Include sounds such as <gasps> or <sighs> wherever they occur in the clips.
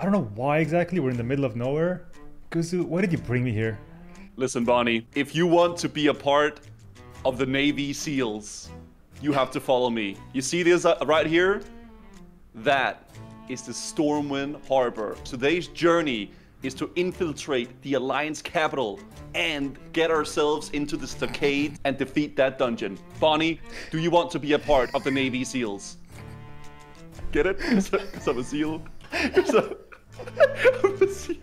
I don't know why exactly we're in the middle of nowhere. Guzu, why did you bring me here? Listen, Bonnie, if you want to be a part of the Navy SEALs, you have to follow me. You see this uh, right here? That is the Stormwind Harbor. Today's journey is to infiltrate the Alliance capital and get ourselves into the stockade and defeat that dungeon. Bonnie, do you want to be a part of the Navy SEALs? Get it? <laughs> Because I'm a SEAL. <laughs> I'm- I'm a SEAL.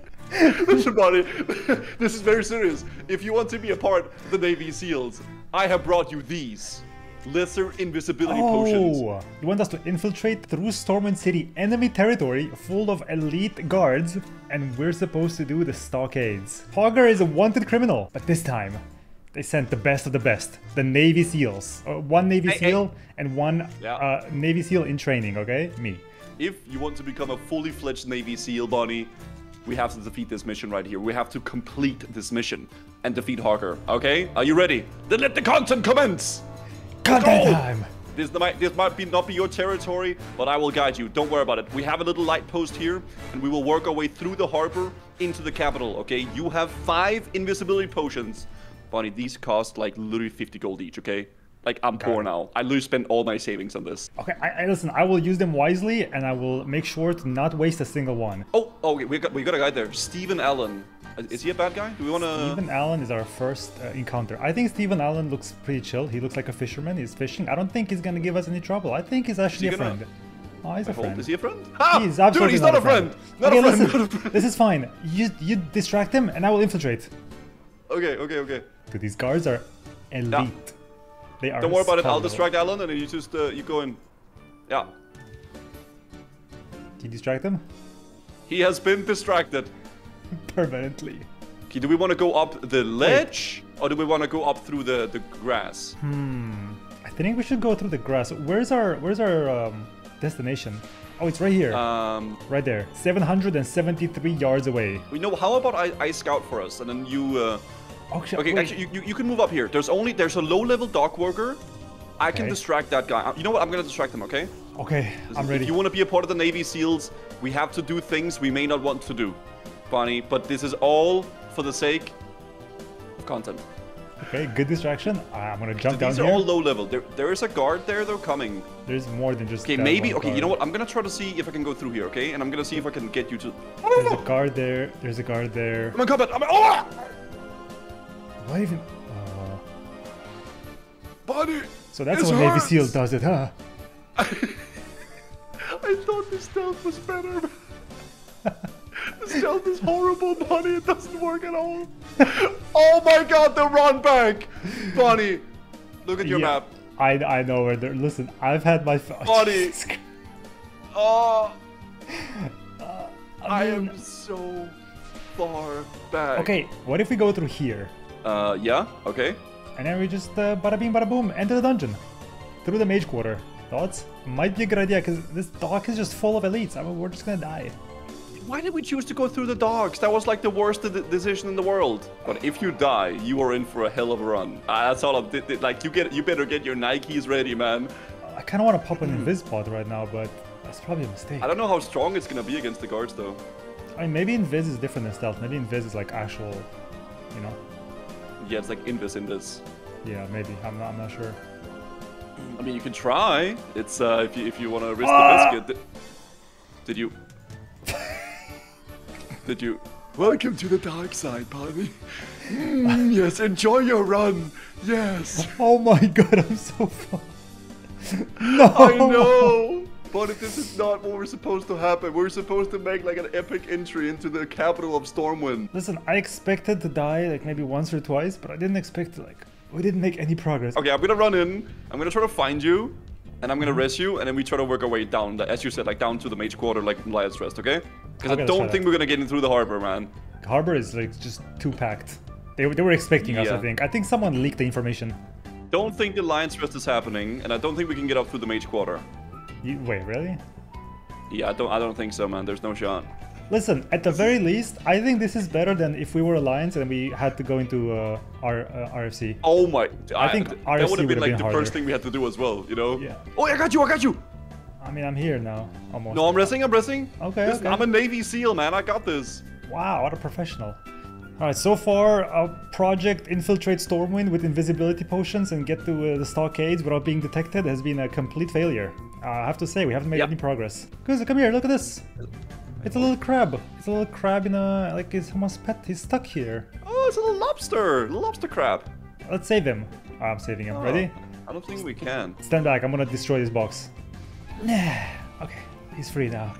Listen, Bonnie, <laughs> this is very serious. If you want to be a part of the Navy SEALs, I have brought you these lesser invisibility oh, potions. Oh, you want us to infiltrate through Stormwind City enemy territory full of elite guards, and we're supposed to do the stockades. Hogger is a wanted criminal, but this time, they sent the best of the best, the Navy SEALs. Uh, one Navy Hey, hey. SEAL and one Yeah. uh, Navy SEAL in training, okay? Me. If you want to become a fully fledged Navy SEAL, Bonnie, we have to defeat this mission right here. We have to complete this mission and defeat Hogger, Okay? Are you ready? Then let the content commence! Content Go! time! This might this might be not be your territory, but I will guide you. Don't worry about it. We have a little light post here, and we will work our way through the harbor into the capital. Okay? You have five invisibility potions, Bonnie. These cost like literally 50 gold each. Okay? Like I'm poor it. now. I literally spent all my savings on this. Okay, I, I listen. I will use them wisely, and I will make sure to not waste a single one. Oh, oh, okay, we got we got a guy there. Stephen Allen. Is- Is he a bad guy? Do we want to? Stephen Allen is our first uh, encounter. I think Stephen Allen looks pretty chill. He looks like a fisherman. He's fishing. I don't think he's gonna give us any trouble. I think he's actually he a gonna- friend. Oh, he's a friend. Is he a friend? Ah, He's absolutely dude, he's not, a friend. Not okay, a friend. listen, Not a friend. this is fine. You you distract him, and I will infiltrate. Okay, okay, okay. Dude, these guards are elite. They are. Don't worry about it. I'll distract Alan, and then you just uh, you go in. Yeah, Can you distract him? he has been distracted. <laughs> Permanently. Okay, do we want to go up the ledge, or do we want to go up through the the grass? Hmm. I think we should go through the grass. Where's our Where's our um, destination? Oh, it's right here. Um, right there. 773 yards away. we know. How about I, I scout for us, and then you. Uh, Okay, okay, wait. actually, you, you, you can move up here. There's only there's a low level dock worker. I can distract that guy. You know what? I'm gonna distract him. Okay. Okay, I'm If ready. If you want to be a part of the Navy SEALs, we have to do things we may not want to do, Bonnie. But this is all for the sake of content. Okay, good distraction. I'm gonna jump down These are all low level. There, there is a guard there. They're coming. There's more than just. Okay, maybe. Okay, you know what? I'm gonna try to see if I can go through here. Okay, and I'm gonna see if I can get you to. There's a guard there. There's a guard there. I'm in combat. I'm in... Oh! What even? Uh, Bonnie. so that's how Navy. SEAL does it, huh? <laughs> I thought the stealth was better. <laughs> the stealth is horrible, Bonnie. It doesn't work at all. <laughs> oh my God, the run back, Bonnie. Look at your Yeah, map. I I know where they're. Listen, I've had my. f- Buddy. Jesus Christ. Oh, I mean- am so far back. Okay, what if we go through here, Uh, yeah. Okay. and then we just uh, bada bing bada boom enter the dungeon, through the mage quarter. Thoughts? Might be a good idea because this dock is just full of elites. I mean, we're just gonna die. Why did we choose to go through the docks? That was like the worst de- decision in the world. But if you die, you are in for a hell of a run. Uh, that's all I'm. Like you get, you better get your Nikes ready, man. I kind of want to pop an invis pod right now, but that's probably a mistake. Hmm. I don't know how strong it's gonna be against the guards, though. I mean, maybe invis is different than stealth. Maybe invis is like actual, you know. Yeah, it's like invis in this. Yeah, maybe. I'm not. I'm not sure. I mean, you can try. It's uh, if you if you want to risk Ah! the biscuit. Did, did you? <laughs> did you? Welcome to the dark side, Bonnie. Mm, yes, enjoy your run. Yes, <laughs> Oh my god, I'm so far. <laughs> no. I know. But this is not what we're supposed to happen. We're supposed to make like an epic entry into the capital of Stormwind. Listen, I expected to die like maybe once or twice, but I didn't expect to like. We didn't make any progress. Okay, I'm gonna run in. I'm gonna try to find you, and I'm gonna mm-hmm. rest you, and then we try to work our way down, the- as you said, like down to the mage quarter, like Lion's Rest, okay? Because I don't that. think we're gonna get in through the harbor, man. Harbor is like just too packed. They, were- they were expecting us, I think. I think someone leaked the information. Don't think the Lion's Rest is happening, and I don't think we can get up through the mage quarter. You, wait, really? Yeah, I don't. I don't think so, man. There's no shot. Listen, at the very least, I think this is better than if we were Alliance and we had to go into uh, our uh, RFC. Oh my! I think th- RFC that would have been like been the harder. first thing we had to do as well. You know? Yeah. Oh, I got you! I got you! I mean, I'm here now, almost. No, I'm resting. I'm resting. Okay, okay. I'm a Navy SEAL, man. I got this. Wow, what a professional. Alright, so far, our project Infiltrate Stormwind with invisibility potions and get to uh, the stockades without being detected has been a complete failure. Uh, I have to say, we haven't made Yep. any progress. Guys, come here, look at this. It's a little crab. It's a little crab in a, like, it's almost pet. He's stuck here. Oh, it's a little lobster. Lobster crab. Let's save him. Oh, I'm saving him. Oh, Ready? I don't think we can. Stand back, I'm gonna destroy this box. Nah. <sighs> Okay, he's free now.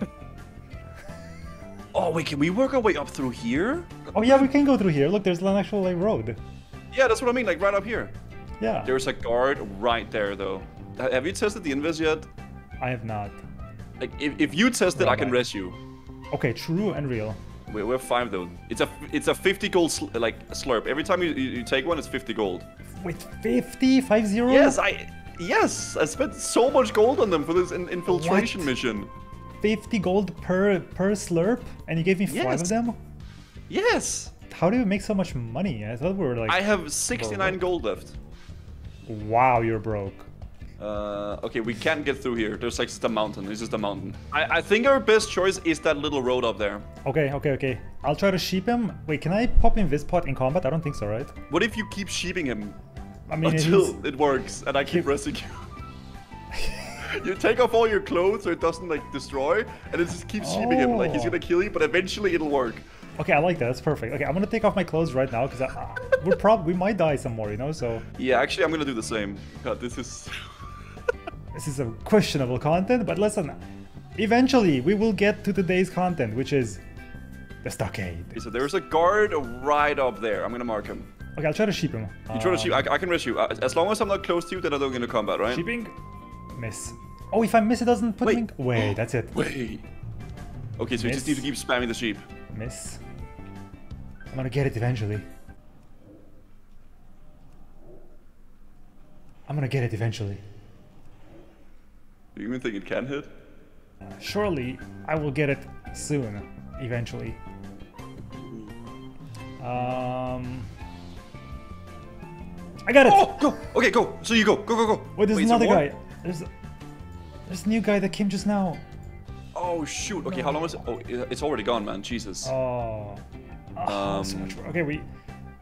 Oh wait, can we work our way up through here? Oh yeah, we can go through here. Look, there's an actual, like, road. Yeah, that's what I mean. Like right up here. Yeah. There's a guard right there, though. Have you tested the invis yet? I have not. Like, if, if you test it, I can res you. Okay, true and real. We we have five though. It's a it's a 50 gold sl like slurp. Every time you, you take one, it's 50 gold. With 50, 5 0? Yes, I yes I spent so much gold on them for this in, infiltration What? mission. 50 gold per per slurp and you gave me five Yes. of them Yes, how do you make so much money i thought we were like I have 69 gold left. wow you're broke Uh, okay, we can't get through here. There's like just a mountain. It's just a mountain. I, I think our best choice is that little road up there. okay okay okay i'll try to sheep him wait can i pop in this pot in combat i don't think so right What if you keep sheeping him i mean until he's- it works and I keep resting you? <laughs> you take off all your clothes so it doesn't like destroy, and it just keeps sheeping him. Like he's Oh. gonna kill you, but eventually it'll work. okay i like that that's perfect okay i'm gonna take off my clothes right now because we're probably we might die some more you know so Yeah, actually, I'm gonna do the same. God, this is. <laughs> this is a questionable content but listen eventually we will get to today's content which is the stockade Okay, so there's a guard right up there. I'm gonna mark him. okay i'll try to sheep him You try to shoot. I, I can risk you. Uh, As long as I'm not close to you, then I don't get into combat, right? sheeping miss oh if i miss it doesn't put Wait. me wait that's it Wait. Okay, so you just need to keep spamming the sheep. Miss. I'm gonna get it eventually. I'm gonna get it eventually. Do you even think it can hit? Surely I will get it soon. Eventually. Um. I got it! Oh, go! Okay, go. So you go. Go, go, go. Wait, there's there another guy. There's there's a new guy that came just now. Oh shoot. Okay, how long is it? Oh, it's already gone, man. Jesus. Oh. Oh, so Um, much work. Okay, we.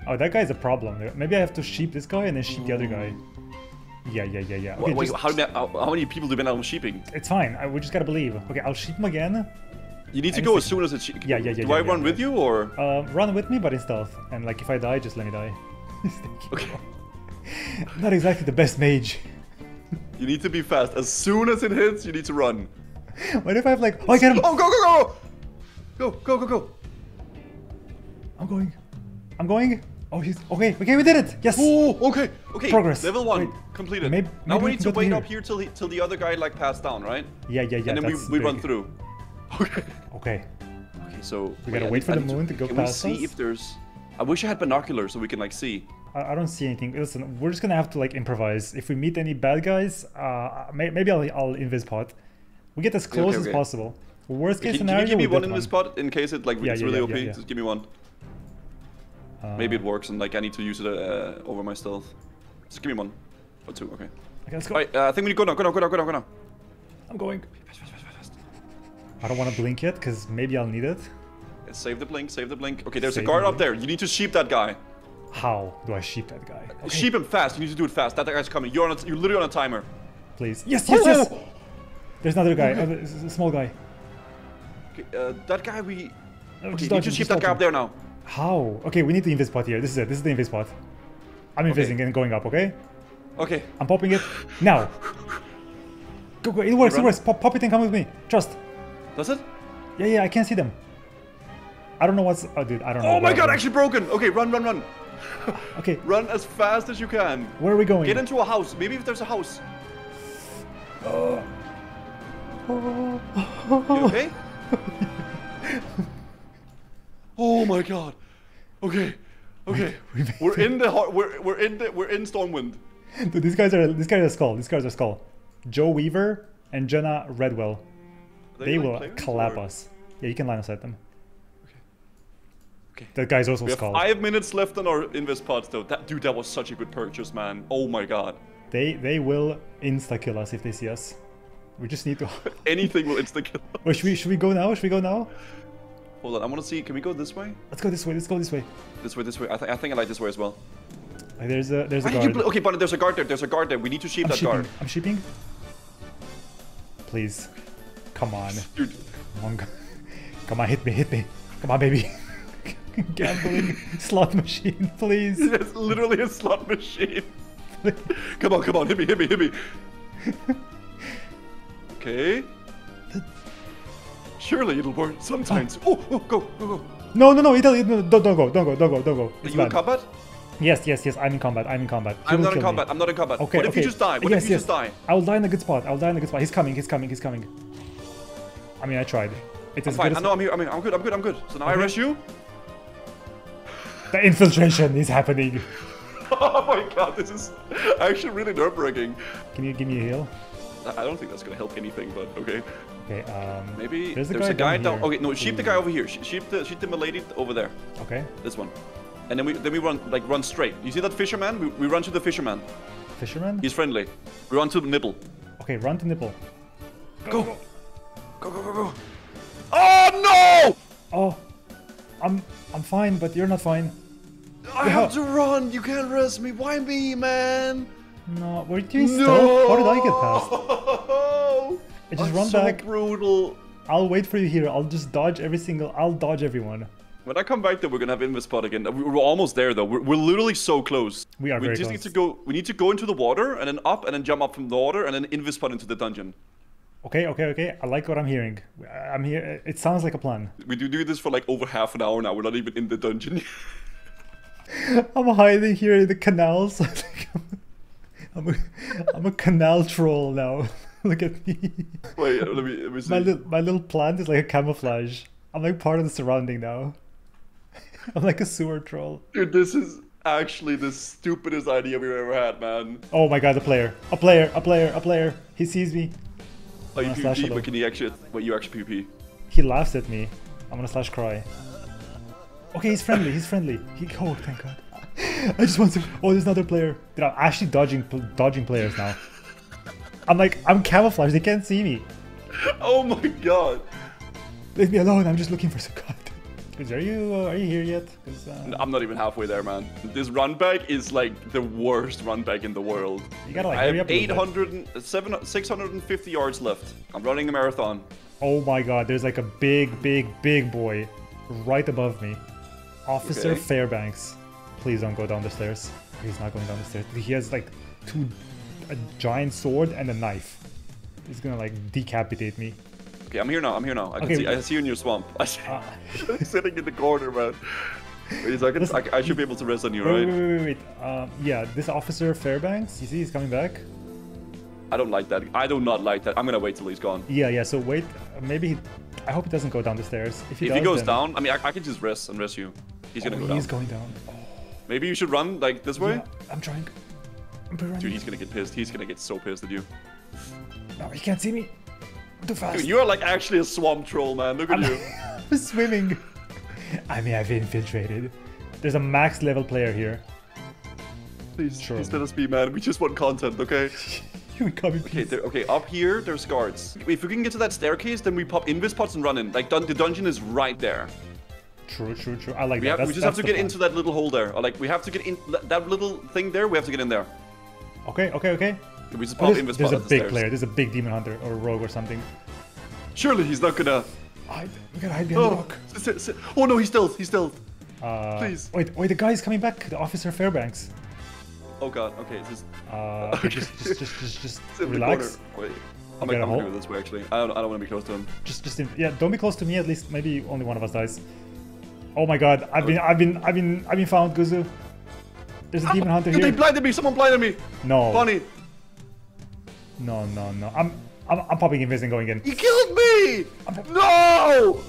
Oh, that guy's a problem. Maybe I have to sheep this guy and then sheep the other guy. Yeah, yeah, yeah, yeah. Okay, Wait, just- how, many- how, how many people do you been out sheeping? It's fine. I, we just gotta believe. Okay, I'll sheep him again. You need to go as soon as it's. Yeah, yeah, yeah, Do yeah, I yeah, run yeah. with you or? Uh, run with me, but in stealth. And like, if I die, just let me die. <laughs> Okay. Not exactly the best mage. You need to be fast. As soon as it hits, you need to run. What if I have like, oh, I get him! Oh, go, go, go! Go, go, go, go! I'm going. I'm going. Oh, he's okay. Okay, we did it. Yes. Oh, okay, okay. Progress. Level one Wait. completed. Maybe- now we we need to wait here. up here till he, till the other guy like passed down, right? Yeah, yeah, yeah. and then we, we run through. <laughs> Okay. Okay. Okay, so We gotta wait for I the moon to go Can past we see us? if there's? I wish I had binoculars so we can like see. I, I don't see anything. Listen, we're just gonna have to like improvise. If we meet any bad guys, uh, may, maybe I'll I'll invis pot. We get as close okay, as possible. Worst case Can, can you give me one get in this spot in case it like Yeah, it's yeah, really yeah, OP? Just give me one. Uh, Maybe it works and like I need to use it uh, over my stealth. Just give me one. Or two, okay. Okay, let's go. Alright, uh, I think we need to go now, go now, go now, go now, go now. I'm going. Fast, fast, fast, fast, fast. I don't want to blink yet because maybe I'll need it. Save the blink, save the blink. Okay, there's Save a the guard up there. You need to sheep that guy. How do I sheep that guy? Okay, Sheep him fast. You need to do it fast. That guy's coming. You're on. A, you're literally on a timer. please. Yes, yes, yes. Oh! There's another guy. Okay. uh, a small guy. Okay, uh, that guy we. Okay, just you dodge need to sheep that guy dodge up there now. How? Okay, we need the invis pot here. This is it. This is the invis pot. I'm Okay. and going up. Okay. Okay. I'm popping it now. Go, go. It works. It works. Pop, pop it and come with me. Trust. Does it? Yeah, yeah. I can't see them. I don't know what's. Oh, dude. I don't know. Oh my god, actually broken. Okay, run, run, run. <laughs> Okay. Run as fast as you can. Where are we going? Get into a house. Maybe if there's a house. Oh. You okay? <laughs> oh my god. Okay. Okay. <laughs> We made We're in the heart. We're we're in the we're in Stormwind. Dude, these guys are. these guys are skull. These guys are skull. Joe Weaver and Jenna Redwell. Are They like will clap us. Yeah, you can line us at them. Okay. That guy's also We have skull. five minutes left on our invest pods though. That dude, that was such a good purchase, man. Oh my god. They they will insta kill us if they see us. We just need to. <laughs> Anything will insta kill. Us. <laughs> Wait, oh, should we should we go now? Should we go now? Hold on, I want to see. Can we go this way? Let's go this way. Let's go this way. This way, this way. I, th I think I like this way as well. Like, there's a there's a Why did guard. okay, but there's a guard there. There's a guard there. We need to sheep I'm that shipping. guard. I'm shipping. Please, come on, Dude, come on, come on, hit me, hit me, come on, baby. <laughs> <laughs> Gambling slot machine, please. <laughs> it's literally a slot machine. <laughs> come on, come on, hit me, hit me, hit me. okay. Surely it'll work sometimes. Ah. Oh, oh go, go, go. No, no, no, no, don't, don't go, don't go, don't go, don't go. Are It's you in combat? Yes, yes, yes. I'm in combat. I'm in combat. He I'm not in kill me. combat. I'm not in combat. Okay, what if okay. you just die? What yes, if you yes. just die? I will die in a good spot. I will die in a good spot. He's coming. He's coming. He's coming. I mean, I tried. It's I'm fine. I know I'm here. I'm here. I'm good. I'm good. I'm good. So now I Okay. rush you. The infiltration is happening. <laughs> Oh my god, this is actually really nerve-wracking. Can you give me a heal? I don't think that's gonna help anything, but okay. Okay. Um. Maybe There's there's, a guy a guy down down. Okay, no, sheep the guy over here. Sheep the sheep the milady over there. Okay. This one. And then we then we run like run straight. You see that fisherman? We, we run to the fisherman. Fisherman. He's friendly. We run to the nipple. Okay. Run to nipple. Go. Go go go go. Oh no! Oh, I'm I'm fine, but you're not fine. I have to run. You can't rest me. Why me, man? No, were you doing No! stealth? How did I get past? <laughs> I just I'm run so back. brutal. I'll wait for you here. I'll just dodge every single. I'll dodge everyone. When I come back, though, we're gonna have Invispot again. We- We're almost there, though. We're, we're literally so close. We are We very just close. need to go. We need to go into the water and then up and then jump up from the water and then Invispot into the dungeon. Okay, okay, okay. I like what I'm hearing. I'm here. It sounds like a plan. We do do this for like over half an hour now. We're not even in the dungeon. <laughs> I'm hiding here in the canals. <laughs> I'm a, I'm a canal troll now. <laughs> Look at me. Wait, let me, let me see. My little my little plant is like a camouflage. I'm like part of the surrounding now. I'm like a sewer troll. Dude, this is actually the stupidest idea we've ever had, man. Oh my god, a player, a player, a player, a player. He sees me. Oh, you PvP, but can you actually? Wait, you actually PvP? He laughs at me. I'm gonna slash cry. Okay, he's friendly. He's friendly. He, oh, thank God. <laughs> I just want to. Oh, there's another player. Dude, I'm actually dodging, dodging players now. I'm like, I'm camouflaged. They can't see me. <laughs> Oh my god. Leave me alone. I'm just looking for some content. Cause are you uh, are you here yet? uh, I'm not even halfway there, man. This run back is like the worst run back in the world. you gotta like I have up. a bit. 800, seven- 650 yards left. I'm running a marathon. Oh my God! There's like a big, big, big boy right above me. Officer Okay. Fairbanks. Please don't go down the stairs. He's not going down the stairs. He has like two, a giant sword and a knife. He's gonna like decapitate me. Okay, I'm here now. I'm here now. I can Okay. see. I see you in your swamp. I see you sitting in the corner, man. Wait a second. Listen- I, I should be able to rest on you, Wait, right? wait, wait, wait, wait. Um, yeah, this officer Fairbanks. You see, he's coming back. I don't like that. I do not like that. I'm gonna wait till he's gone. Yeah, yeah. So wait, maybe he. I hope he doesn't go down the stairs. If he, If does, he goes then- down, I mean, I, I can just rest and rest you. He's gonna Oh, go down. he's going down. Oh, Maybe you should run like this way. yeah, I'm trying. I'm. Dude, he's gonna get pissed. He's gonna get so pissed at you. No, he can't see me. I'm fast. Dude, you are like actually a swamp troll, man. Look at you. <laughs> I'm swimming. I mean, I've infiltrated. There's a max level player here. Please, Sure. please let us be, man. We just want content, okay? <laughs> You come in Okay, peace. there, okay, up here, there's guards. If we can get to that staircase, then we pop invis pots and run in. Like, dun- the dungeon is right there. True, true, true. I like We, that. have, we just have to get plan. into that little hole there. Or, like, we have to get in that little thing there. We have to get in there. Okay, okay, okay. We just Oh, pop there's invis there's a the big stairs. player. There's a big demon hunter or rogue or something. Surely he's not gonna. Hide. We gotta hide behind the Oh, rock. s- s- s- oh no, he's stealth. He's stealth. Uh, please. Wait, wait. The guy's coming back. The officer Fairbanks. Oh god. Okay, <laughs> just Uh, Okay. just, just, just, just, just sit the relax. Wait, I'm a gonna this way actually. I don't. I don't want to be close to him. Just, just, in, yeah. Don't be close to me. At least, maybe only one of us dies. Oh my God! I've been, I've been, I've been, I've been found, Guzu. There's a demon hunter here. They blinded me. Someone blinded me. No, Bonnie, no, no, no. I'm, I'm, I'm popping invis and going in. he killed me. No.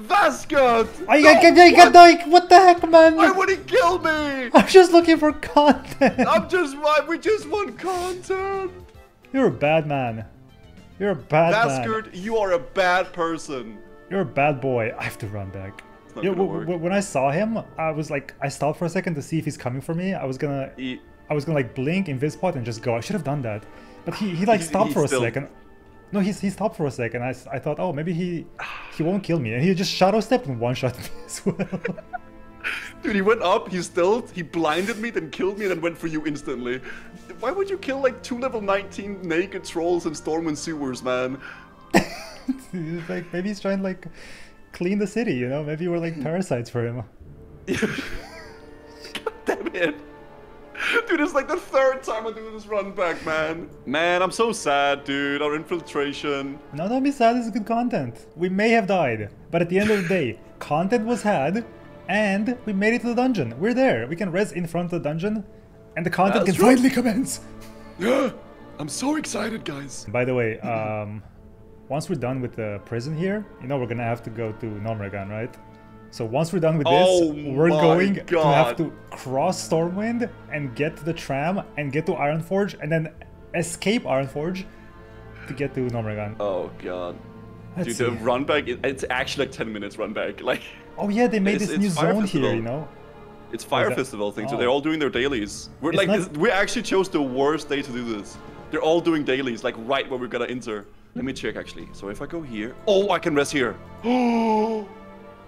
Vascot! I got, get, get, get, like, what the heck, man? Why would he kill me? <laughs> I'm just looking for content. I'm just we just want content. You're a bad man. You're a bad man. Vascard, you are a bad person. You're a bad boy. I have to run back. Yeah, gonna w- work. w- when I saw him, I was like, I stopped for a second to see if he's coming for me. I was gonna, He, I was gonna like blink in Vispot and just go. I should have done that, but he, he like He- stopped he for a second. No, he's he stopped for a second. I, I thought, oh, maybe he he won't kill me, and he just shadow stepped and one shot me <laughs> as well. Dude, he went up, he stilled, he blinded me, then killed me, and then went for you instantly. Why would you kill like two level 19 naked trolls in Stormwind sewers, man? <laughs> He's like maybe he's trying to like clean the city, you know? Maybe we're like parasites for him. <laughs> God damn it. <laughs> Dude, it's like the third time I do this run back, man. Man, I'm so sad, dude. Our infiltration. No, don't be sad. This is good content. We may have died, but at the end of the day, <laughs> content was had, and we made it to the dungeon. We're there. We can rest in front of the dungeon, and the content That's can right. finally commence. <gasps> I'm so excited, guys. By the way, um, once we're done with the prison here, you know we're gonna have to go to Gnomeregan, right? So once we're done with this, Oh we're going to have to cross Stormwind and get to the tram and get to Ironforge and then escape Ironforge to get to Gnomeregan. Oh, God. Let's Dude, see. the run back, it's actually like 10 minutes run back. <laughs> Like, Oh yeah, they made this it's new zone here, Festival. you know? it's Fire Festival thing, so oh. they're all doing their dailies. We're It's like, not- we actually chose the worst day to do this. They're all doing dailies, like right where we're gonna enter. Let me check actually. So if I go here, oh, I can rest here. <gasps> <gasps> Oh,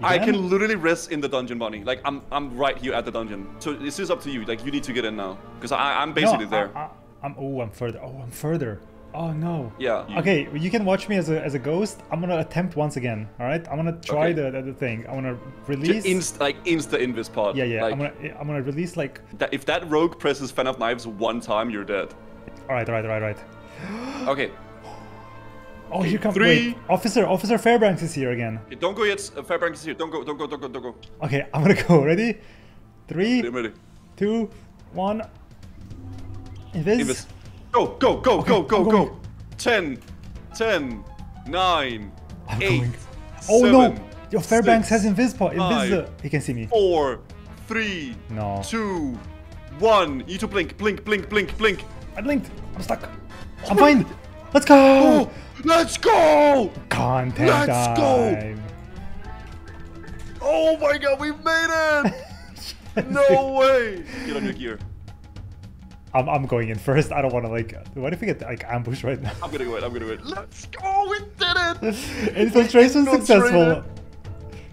I can? literally rest in the dungeon, Bunny. Like I'm, I'm right here at the dungeon. So this is up to you. Like you need to get in now, because I'm basically no, there. I, am oh, I'm further. Oh, I'm further. Oh no. Yeah, you- Okay, you can watch me as a, as a ghost. I'm gonna attempt once again. All right. I'm gonna try Okay. the, the the thing. I'm gonna release. inst, like insta invis pod. yeah, yeah. Like, I'm gonna eh, I'm gonna release like. that, if that rogue presses fan of knives one time, you're dead. All right, all right, all right, all right. Okay, Oh, here comes. Three. Wait, Officer Officer Fairbanks is here again. Okay, don't go yet. Uh, Fairbanks is here. Don't go. Don't go. Don't go. Don't go. Okay, I'm gonna go. Ready? Three, I'm ready. two, one. Invis. Invis. Go. Go. Go. go. Go. Go. Ten. Ten. Nine. I'm eight. going. Oh no! seven, Your Fairbanks six, has invis. po- five, Invis. uh, He can see me. Four. Three. No. Two. One. You need to blink. Blink. Blink. Blink. Blink. I blinked. I'm stuck. I'm fine. Let's go. Oh, let's go! Content Let's go. Oh my god, we made it! <laughs> no way! Get on your gear. I'm, I'm going in first. I don't want to like. What if we get like ambushed right now? I'm gonna go in. I'm gonna go in. Let's go! We did it! <laughs> Infiltration successful.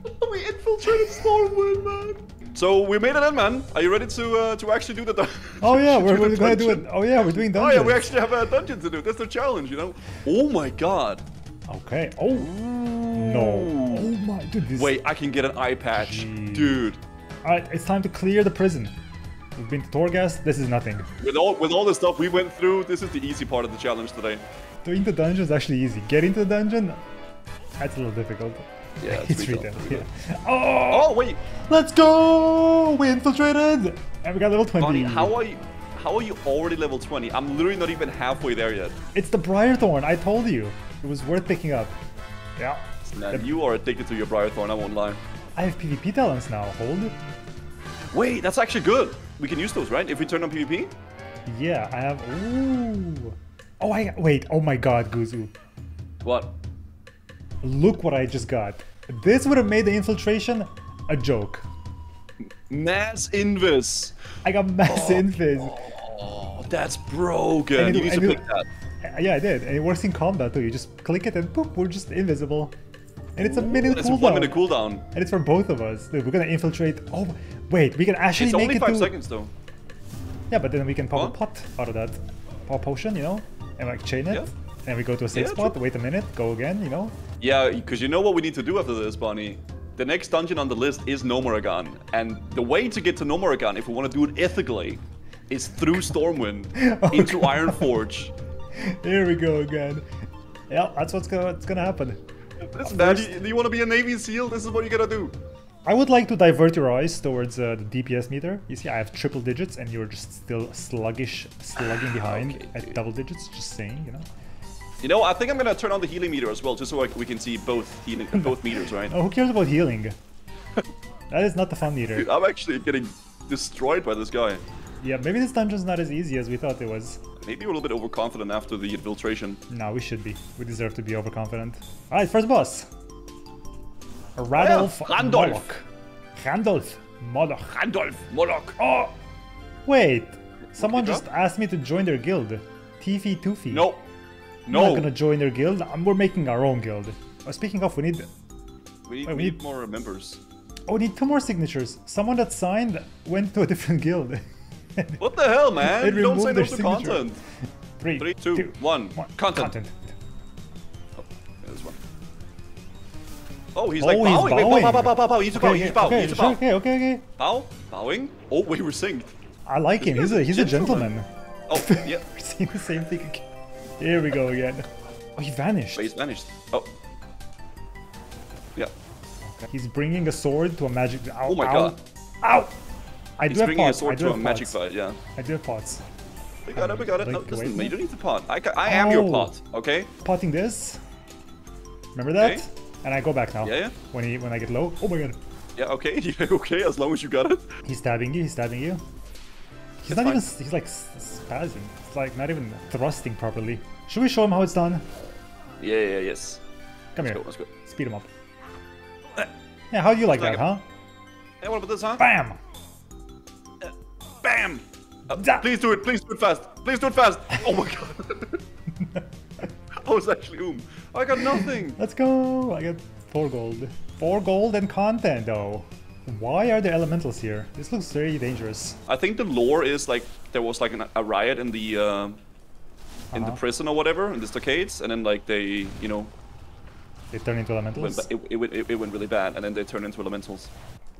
<laughs> we infiltrated Stormwind, man. So we made it in, man. Are you ready to uh, to actually do the? Oh yeah, <laughs> we're, gonna do it. Oh yeah, we're doing dungeons. Oh yeah, we actually have a dungeon to do. That's the challenge, you know. Oh my god. Okay. Oh no. Oh my dude. This... Wait, I can get an eye patch, Jeez. dude. All right, it's time to clear the prison. We've been to Torghast. This is nothing. With all with all the stuff we went through, this is the easy part of the challenge today. Doing the dungeon is actually easy. Getting to the dungeon, that's a little difficult. Yeah, <laughs> it's retail. tough, Yeah. Oh, Oh wait, let's go! We infiltrated, and we got level 20. Bonnie, how are you? How are you already level 20? I'm literally not even halfway there yet. It's the Briarthorn. I told you. It was worth picking up. Yeah. Man, you are addicted to your Briarthorn, I won't lie. I have PvP talents now. Hold. Wait, that's actually good. We can use those, right? If we turn on PvP? Yeah, I have. Ooh. Oh, I wait. Oh my God, Guzu. What? Look what I just got. This would have made the infiltration a joke. Mass Invis. I got mass invis. Oh, that's broken. And it- you need to it- pick that. Uh, Yeah, I did, and it works in combat too. You just click it and poof, we're just invisible. And it's a minute It's cooldown. one minute cooldown. And it's for both of us. Dude, we're gonna infiltrate. Oh, wait, we can actually It's make only it five to. seconds though. Yeah, but then we can pop a pot out of that. Pop potion, you know, and like chain it. Yeah. And we go to a safe Yeah, spot. true. Wait a minute, go again. You know. Yeah, because you know what we need to do after this, Bonnie? The next dungeon on the list is Gnomeregan. And the way to get to Gnomeregan, if we want to do it ethically, is through Stormwind <laughs> into Ironforge. Here we go again. Yeah, that's what's gonna what's gonna happen. Listen, man, First- you, you want to be a Navy SEAL? This is what you gotta do. I would like to divert your eyes towards uh, the DPS meter. You see, I have triple digits, and you're just still sluggish, slugging behind okay, at dude. double digits. Just saying, you know. You know, I think I'm gonna turn on the healing meter as well, just so like, we can see both healing, <laughs> both meters, right? Oh, who cares about healing? <laughs> that is not the fun meter. Dude, I'm actually getting destroyed by this guy. Yeah, maybe this dungeon's not as easy as we thought it was. Maybe we're a little bit overconfident after the infiltration. No, we should be. We deserve to be overconfident. Alright, first boss. Radolf oh, Randolph. Moloch. Randolph Moloch. Randolph Moloch. Oh! Wait! Someone just asked me to join their guild. Tifi Tufi. No, I'm not gonna join their guild. We're making our own guild. Oh, speaking of, we need We need, Wait, we need need- more members. oh, we need two more signatures. Someone that signed went to a <laughs> different guild. What the hell, <laughs> man? It You don't say removed no their to signature. content. Three, Three, two, two, one. one. Content. Oh, yeah, one. Oh, he's Oh, like he's bowing. Wait, bow, bowing. bow, bow, bow, bow. You need bow. You need to bow. Okay, to bow. okay, okay, okay. Bow. Bowing. Oh, we were synced. I like him. He's a he's a Gentleman. gentleman. Oh, yeah. <laughs> We're seeing the same thing again. Here we go again. Oh, he vanished. But he's vanished. Oh. Yeah. He's bringing a sword to a magic. Ow, Oh my ow, god. Ow! I do He's have bringing pots. a sword I do to a have magic pots. fight, yeah. I do have pots. We got it, we got it. No, Like, listen, wait, you don't need the pot. I, ca- I am your Oh. pot, okay? Potting this. Remember that? Okay. And I go back now. Yeah, yeah. When he when I get low. Oh my god. Yeah, okay. <laughs> Okay, as long as you got it. He's stabbing you. He's stabbing you. He's It's not fine. even. He's like spazzing. It's like not even thrusting properly. Should we show him how it's done? Yeah, yeah, yes. Come Let's here. go, let's go. Speed him up. Yeah, how do you like Like that, huh? Hey, what about this, huh? Bam! Bam! Uh, please do it, please do it fast. Please do it fast. <laughs> Oh my god. <laughs> I was actually oom. I got nothing. Let's go! I got four gold. Four gold and content though. Why are there elementals here? This looks very dangerous. I think the lore is like there was like an, a riot in the uh, in the Uh-huh. prison or whatever in the stockades, and then like they you know They turn into elementals. ba- it, it, went- it, it went really bad, and then they turned into elementals.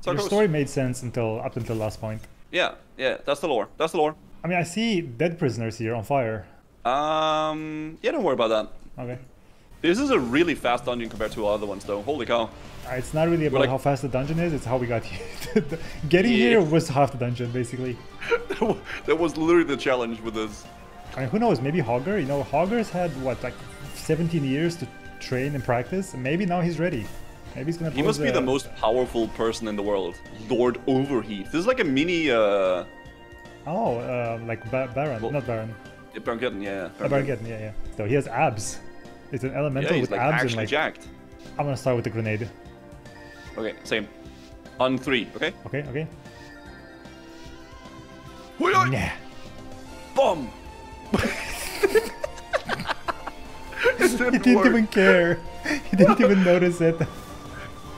So Your story made sense until up until last point. Yeah, yeah, that's the lore. That's the lore. I mean, I see dead prisoners here on fire. Um, yeah, don't worry about that. Okay. This is a really fast dungeon compared to all other ones, though. Holy cow! It's not really about like- how fast the dungeon is, it's how we got here. <laughs> Getting Yeah. here was half the dungeon, basically. <laughs> that was literally the challenge with this. I mean, who knows? Maybe Hogger? You know, Hogger's had, what, like 17 years to train and practice? Maybe now he's ready. Maybe he's gonna He must be a- the most powerful person in the world. Lord Overheat. This is like a mini uh Oh, uh, like ba- Baron. Well- Not Baron. Baron yeah. Uh, Baron Geddon, yeah, yeah. So he has abs. It's an elemental Yeah, with like abs and like... jacked. I'm gonna start with the grenade. Okay, same. On three, okay? Okay, okay. Yeah. Bomb! <laughs> it <laughs> He didn't didn't even care. He didn't even <laughs> notice it.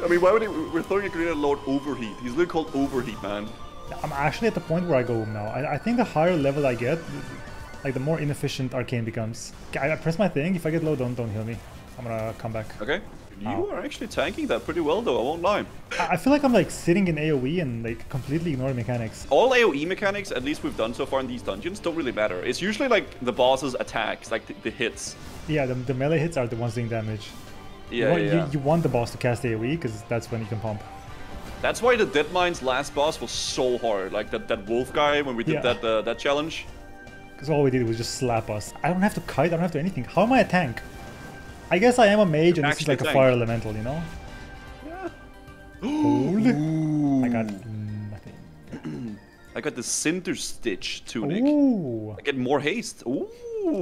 I mean, why would he? We're throwing a grenade at Lord Overheat. He's literally called Overheat, man. I'm actually at the point where I go now. I, I think the higher level I get, like the more inefficient arcane becomes. I press my thing. If I get low, don't don't heal me. I'm gonna come back. Okay? You Ow. are actually tanking that pretty well, though, I won't lie. I, feel like I'm like sitting in AOE and like completely ignoring mechanics. All AoE mechanics, at least we've done so far in these dungeons, don't really matter. It's usually like the boss's attacks, like the, the hits. Yeah, the, the melee hits are the ones doing damage. you, Yeah, want, yeah. You, you want the boss to cast AOE because that's when you can pump. That's why the Deadmine's last boss was so hard. Like that, that wolf guy when we did Yeah. that uh, that challenge. Because all we did was just slap us. I don't have to kite. I don't have to do anything. How am I a tank? I guess I am a mage and this is like a fire elemental, you know? Yeah. Hold. I got nothing. I got the Cinder Stitch tunic. Ooh. I get more haste. Ooh.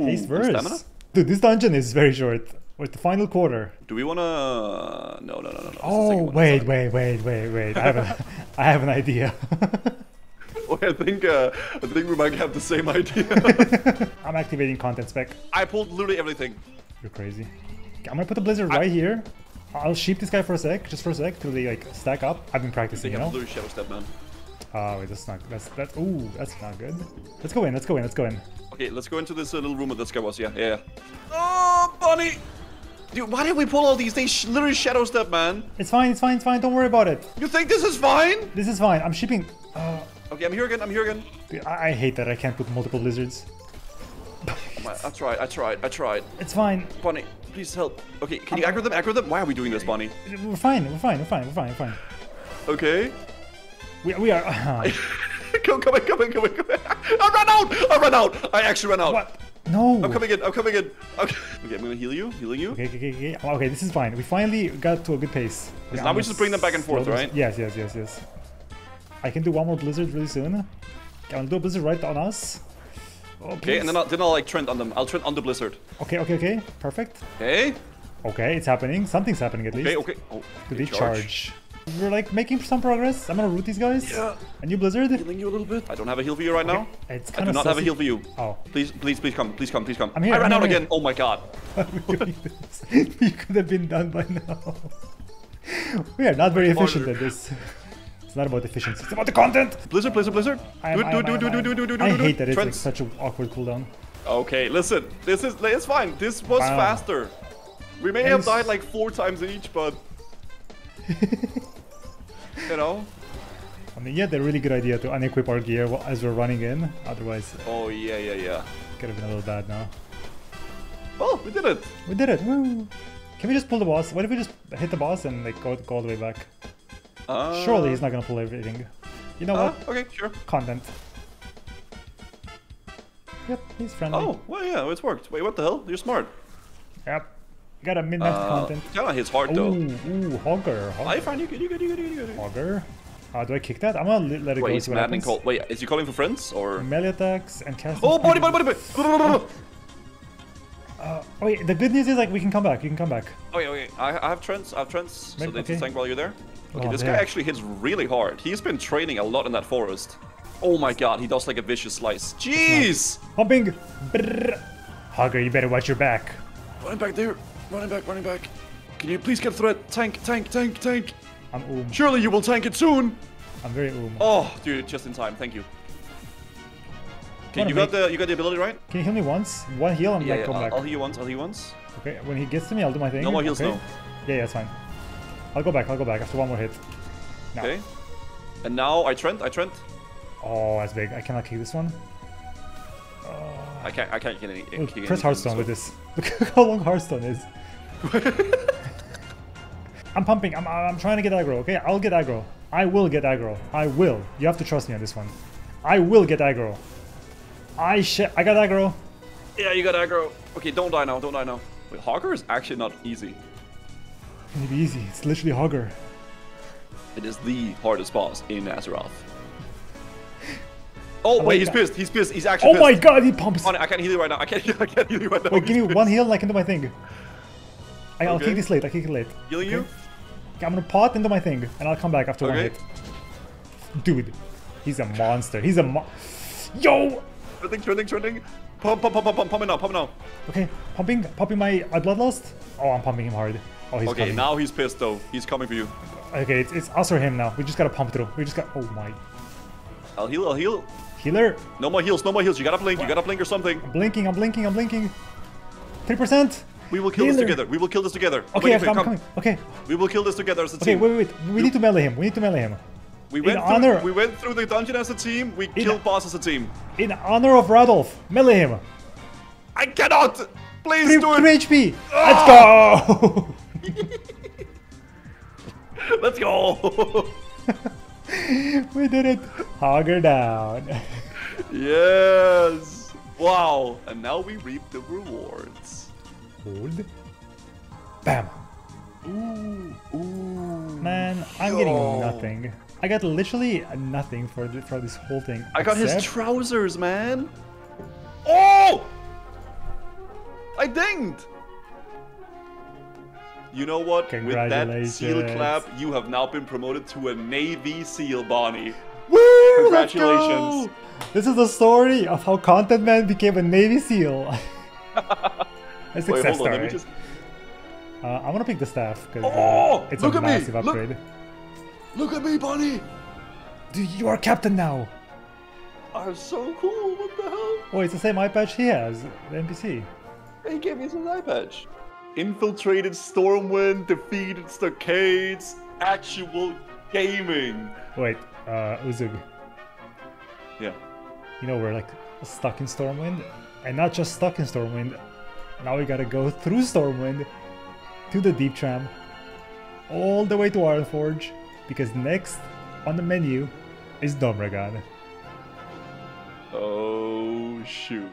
Haste verse. Dude, this dungeon is very short. With the final quarter. Do we wanna? No, no, no, no, no. Oh, wait, wait, wait, wait, wait. I have, a, <laughs> I have an idea. <laughs> <laughs> I think uh, I think we might have the same idea. <laughs> I'm activating content spec. I pulled literally everything. You're crazy. I'm gonna put the blizzard right here. I'll sheep this guy for a sec, just for a sec, till they like stack up. I've been practicing, you know. literally shadow step, man. Oh, wait, that's not. That's that. Ooh, that's not good. Let's go in. Let's go in. Let's go in. Okay, let's go into this uh, little room that this guy was. Yeah, yeah. yeah. Oh, bunny! Dude, why did we pull all these? They sh literally shadow step, man. It's fine. It's fine. It's fine. Don't worry about it. You think this is fine? This is fine. I'm shipping. Uh, Okay, I'm here again. I'm here again. dude, I, I hate that I can't put multiple lizards. I, tried. I tried. I tried. It's fine. Bunny, please help. Okay, can you aggro them? Aggro them. Why are we doing this, Bunny? We're fine. We're fine. We're fine. We're fine. We're fine. Okay. We, we are. <laughs> Uh-huh. <laughs> come, come in, come in, come in, come in. I ran out. I ran out. I actually ran out. what? No. I'm coming in. I'm coming in. Okay. Okay, I'm gonna heal you. Healing you. Okay, okay, okay, okay. Okay, this is fine. We finally got to a good pace. Okay, now I'm we just bring them back and forth, right? Yes, yes, yes, yes. I can do one more blizzard really soon. Okay, I'll do a blizzard right on us. Oh, Okay, and then I'll, then I'll like trend on them. I'll trend on the blizzard. Okay, okay, okay. Perfect. Okay. Okay, it's happening. Something's happening at least. Okay. Okay. Oh. Do okay, they charge? We're like making some progress. I'm gonna root these guys. Yeah. A new blizzard. Healing you a little bit. I don't have a heal for you right now. It's kind I do of not have a heal for you. Oh. Please, please, please come. Please come. Please come. I'm here, I ran I'm out here, again. Oh my god. <laughs> We <laughs> you could have been done by now. <laughs> we are not very efficient at this. It's not about efficiency. It's about the content. Blizzard, blizzard, blizzard. I am- Do it, do am- do do do do do do I do it. hate that it's like such an awkward cooldown. Okay, listen. This is it's fine. This was Wow. faster. We may have died like four times in each, but <laughs> you know. I mean, yeah, they're a really good idea to unequip our gear as we're running in. Otherwise, Oh yeah, yeah, yeah. could have been a little bad now. Well, oh, we did it. We did it! Woo! Can we just pull the boss? What if we just hit the boss and like go, go all the way back? Uh, Surely he's not gonna pull everything. You know Uh, what? okay, sure. Content. Yep, he's friendly. Oh, well, yeah, it's worked. Wait, what the hell? You're smart. Yep. Got a midnight Uh, content. kinda hits hard Ooh, though. ooh, Hogger. I find you good, you good, you good, you good. Hogger. Uh, do I kick that? I'm gonna let it Wait, go. he's maddening cold. Wait, is he calling for friends or? Melee attacks and casting. Oh, body, body, body, body. <laughs> Uh, oh, wait, the good news is like we can come back. You can come back. Okay, okay. I, I have trends. I have trends. So they okay. tank while you're there. Okay, Oh, this there. guy actually hits really hard. He's been training a lot in that forest. Oh my god, he does like a vicious slice. Jeez! Pumping. Brrr. Hogger, you better watch your back. Running back there. Running back, running back. Can you please get through it? Tank, tank, tank, tank. I'm oom. Surely you will tank it soon. I'm very oom. Oh, dude, just in time. Thank you. Okay, you got the you got the ability right? Can you heal me once? One heal, I'm Yeah, like, yeah. come I'll, back. I'll heal you once. I'll heal you once. Okay, when he gets to me, I'll do my thing. No more heals, okay? no. Yeah, yeah, it's fine. I'll go back, I'll go back after one more hit. No. Okay. And now I Trent. I Trent. Oh, that's big. I cannot kick this one. I can't. I can't get any. Ooh, kick press Hearthstone with this. <laughs> Look how long Hearthstone is. <laughs> I'm pumping. I'm, I'm trying to get aggro. Okay, I'll get aggro. I will get aggro. I will. You have to trust me on this one. I will get aggro. I sh I got aggro. Yeah, you got aggro. Okay, don't die now. Don't die now. Wait, Hogger is actually not easy. It'll be easy. It's literally Hogger. It is the hardest boss in Azeroth. <laughs> Oh like wait, he's that. pissed. He's pissed. He's actually Oh pissed. my god, he pumps. On it, I can't heal you right now. I can't. Heal, I can't heal you right now. Wait, give me one heal and I can do my thing. I, I'll Okay. kick this late. I kick it late. Healing you. Okay, I'm gonna pot and do my thing, and I'll come back after one hit. Dude, he's a monster. He's a mo- Yo! Trending, trending, trending. Pump, pump, pump, pump, pump, pump it now, pump it now. Okay, pumping, pumping my, my bloodlust. Oh, I'm pumping him hard. Oh, he's Okay, coming. now he's pissed though. He's coming for you. Okay, it's, it's us or him now. We just gotta pump through. We just got. Oh my. I'll heal. I'll heal. Healer, No more heals. No more heals. You gotta blink. You gotta blink or something. blinking. I'm blinking. I'm blinking. Three percent. We will kill this together. We will kill this together. Okay, Wait, I'm, wait, I'm come. coming. Okay, We will kill this together as a okay. team. Wait, wait, wait. We need to melee him. We need to melee him. we went in through, honor- We went through the dungeon as a team. We killed boss as a team. In honor of Radolf, melee him. I cannot. Please Three, do three. HP. Ah! Let's go. <laughs> <laughs> Let's go. <laughs> we did it. Hogger down. <laughs> yes. Wow. And now we reap the rewards. Hold. Bam. Ooh. Ooh. Man, I'm Yo. getting nothing. I got literally nothing for th- for this whole thing. I got his trousers, man. Oh! I dinged. You know what? With that seal clap, you have now been promoted to a Navy SEAL, Bonnie. Woo! Congratulations. This is the story of how Content Man became a Navy SEAL. <laughs> a success Wait, hold on. Let me just. Uh, I'm gonna pick the staff because Oh, it's look a at massive Look- upgrade. Look at me, Bonnie. Dude, you are captain now. I'm so cool. What the hell? Oh, it's the same eye patch he has, the NPC. He gave me some eye patch. Infiltrated Stormwind, defeated Stockades, actual gaming. Wait, uh, Uzug, Yeah. you know we're like stuck in Stormwind, and not just stuck in Stormwind. Now we gotta go through Stormwind to the Deep Tram, all the way to Ironforge, because next on the menu is Gnomeregan. Oh shoot.